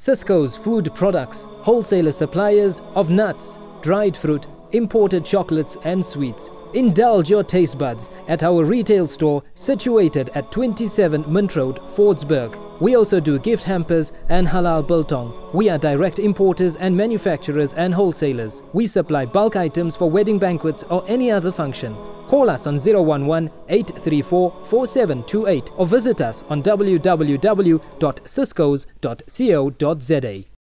Cisco's food products, wholesaler suppliers of nuts, dried fruit, imported chocolates and sweets. Indulge your taste buds at our retail store situated at 27 Mint Road, Fordsburg. We also do gift hampers and halal biltong. We are direct importers and manufacturers and wholesalers. We supply bulk items for wedding banquets or any other function. Call us on 011 834 4728 or visit us on www.ciscos.co.za.